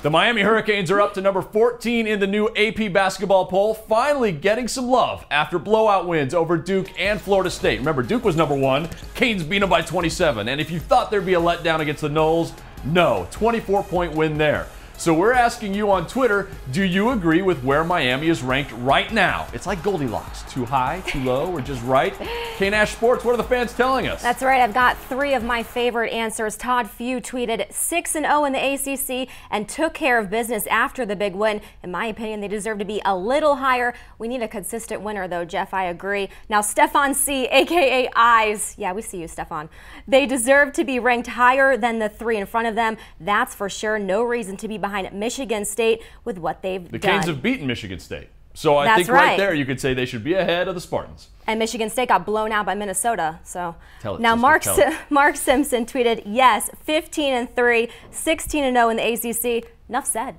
The Miami Hurricanes are up to number 14 in the new AP basketball poll, finally getting some love after blowout wins over Duke and Florida State. Remember, Duke was number one, Canes beat them by 27. And if you thought there'd be a letdown against the Noles, no, 24 point win there. So we're asking you on Twitter, do you agree with where Miami is ranked right now? It's like Goldilocks, too high, too low, or just right? K Nash Sports, what are the fans telling us? That's right. I've got three of my favorite answers. Todd Few tweeted 6 and 0 in the ACC and took care of business after the big win. In my opinion, they deserve to be a little higher. We need a consistent winner, though, Jeff. I agree. Now, Stefan C, aka Eyes. Yeah, we see you, Stefan. They deserve to be ranked higher than the three in front of them. That's for sure. No reason to be behind behind Michigan State with what they've done. the done. Canes have beaten Michigan State. So I That's think right. right. there you could say they should be ahead of the Spartans. And Michigan State got blown out by Minnesota. So it, now Mark. Mark Simpson tweeted, "Yes, 15 and 3, 16 and 0 in the ACC. Enough said.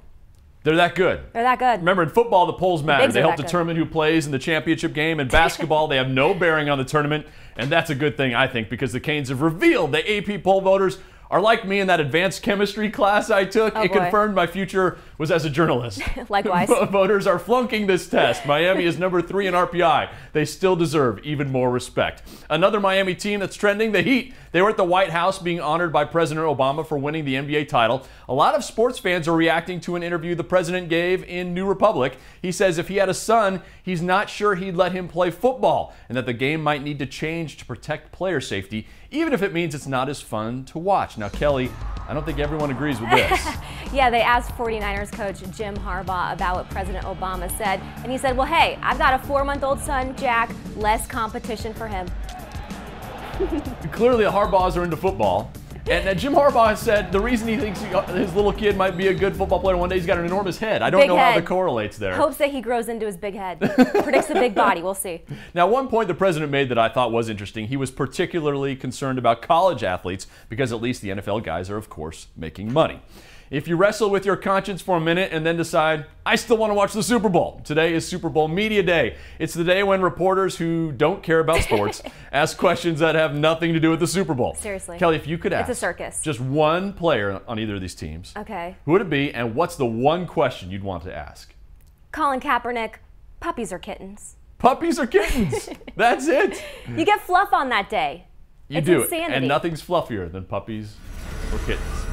They're that good. They're that good. Remember, in football, the polls matter. Bigs They help that good. determine who plays in the championship game. In basketball, they have no bearing on the tournament, and that's a good thing, I think, because the Canes have revealed the AP poll voters are like me in that advanced chemistry class I took. Oh, it boy. confirmed my future was as a journalist. Likewise. Voters are flunking this test. Miami is number three in RPI. They still deserve even more respect. Another Miami team that's trending, the Heat. They were at the White House being honored by President Obama for winning the NBA title. A lot of sports fans are reacting to an interview the president gave in New Republic. He says if he had a son, he's not sure he'd let him play football and that the game might need to change to protect player safety, even if it means it's not as fun to watch. Now, Kelly, I don't think everyone agrees with this. Yeah, they asked 49ers coach Jim Harbaugh about what President Obama said, and he said, "Well, hey, I've got a 4-month-old son, Jack. Less competition for him." Clearly, the Harbaughs are into football. And uh, Jim Harbaugh said the reason he thinks he, his little kid might be a good football player one day, he's got an enormous head. I don't Big know how that correlates there. Hopes that he grows into his big head. Predicts a big body. We'll see. Now, one point the president made that I thought was interesting, he was particularly concerned about college athletes because at least the NFL guys are, of course, making money. If you wrestle with your conscience for a minute and then decide, I still want to watch the Super Bowl, today is Super Bowl Media Day. It's the day when reporters who don't care about sports ask questions that have nothing to do with the Super Bowl. Seriously. Kelly, if you could ask It's a circus. just one player on either of these teams, Okay. who would it be and what's the one question you'd want to ask? Colin Kaepernick, puppies or kittens? Puppies or kittens? That's it. You get fluff on that day. You It's do insanity. And nothing's fluffier than puppies or kittens.